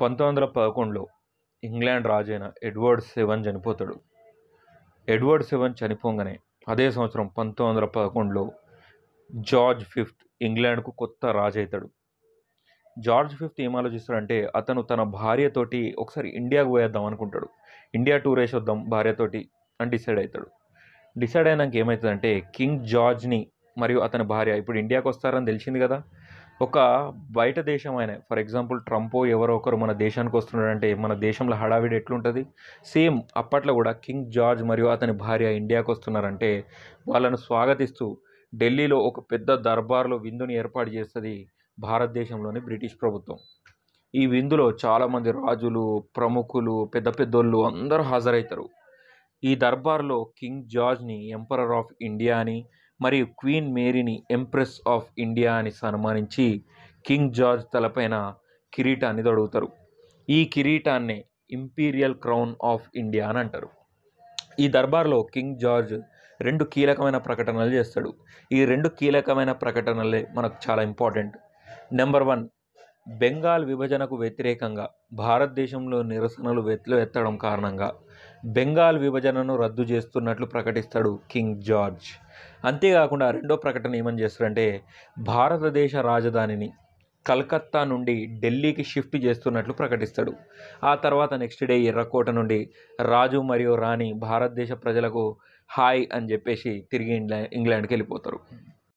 పంతొమ్మిది వందల పదకొండులో ఇంగ్లాండ్ రాజైన ఎడ్వర్డ్ సెవెన్ చనిపోతాడు. ఎడ్వర్డ్ సెవెన్ చనిపోగానే అదే సంవత్సరం పంతొమ్మిది వందల పదకొండులో జార్జ్ ఫిఫ్త్ ఇంగ్లాండ్కు కొత్త రాజు అవుతాడు జార్జ్ ఫిఫ్త్ ఏం ఆలోచిస్తాడంటే అతను తన భార్యతోటి ఒకసారి ఇండియాకు పోయేద్దాం అనుకుంటాడు. ఇండియా టూర్ వేసి వద్దాం భార్యతోటి అని డిసైడ్ అవుతాడు డిసైడ్ అయినాక ఏమవుతుందంటే కింగ్ జార్జ్ని మరియు అతని భార్య ఇప్పుడు ఇండియాకి వస్తారని తెలిసింది కదా? ఒక బయట దేశం ఆయన ఫర్ ఎగ్జాంపుల్ ట్రంపో ఎవరో ఒకరు మన దేశానికి వస్తున్నాడంటే మన దేశంలో హడావిడి ఎట్లుంటుంది? సేమ్ అప్పట్లో కూడా కింగ్ జార్జ్ మరియు అతని భార్య ఇండియాకు వస్తున్నారంటే వాళ్ళను స్వాగతిస్తూ ఢిల్లీలో ఒక పెద్ద దర్బార్లో విందుని ఏర్పాటు చేస్తుంది భారతదేశంలోని బ్రిటిష్ ప్రభుత్వం. ఈ విందులో చాలామంది రాజులు ప్రముఖులు పెద్ద పెద్దోళ్ళు అందరూ హాజరవుతారు. ఈ దర్బార్లో కింగ్ జార్జ్ని ఎంపరర్ ఆఫ్ ఇండియా అని మరియు క్వీన్ మేరీని ఎంప్రెస్ ఆఫ్ ఇండియా అని సన్మానించి కింగ్ జార్జ్ తలపైన కిరీటాన్ని తొడుగుతారు. ఈ కిరీటాన్ని ఇంపీరియల్ క్రౌన్ ఆఫ్ ఇండియా అని అంటారు. ఈ దర్బార్లో కింగ్ జార్జ్ రెండు కీలకమైన ప్రకటనలు చేస్తాడు. ఈ రెండు కీలకమైన ప్రకటనలే మనకు చాలా ఇంపార్టెంట్. నెంబర్ వన్ బెంగాల్ విభజనకు వ్యతిరేకంగా భారతదేశంలో నిరసనలు ఎత్తడం కారణంగా బెంగాల్ విభజనను రద్దు చేస్తున్నట్లు ప్రకటిస్తాడు కింగ్ జార్జ్. అంతేకాకుండా రెండో ప్రకటన ఏమని చేస్తారంటే భారతదేశ రాజధానిని కలకత్తా నుండి ఢిల్లీకి షిఫ్ట్ చేస్తున్నట్లు ప్రకటిస్తాడు. ఆ తర్వాత నెక్స్ట్ డే ఎర్రకోట నుండి రాజు మరియు రాణి భారతదేశ ప్రజలకు హాయ్ అని చెప్పేసి తిరిగి ఇంగ్లా ఇంగ్లాండ్కి వెళ్ళిపోతారు.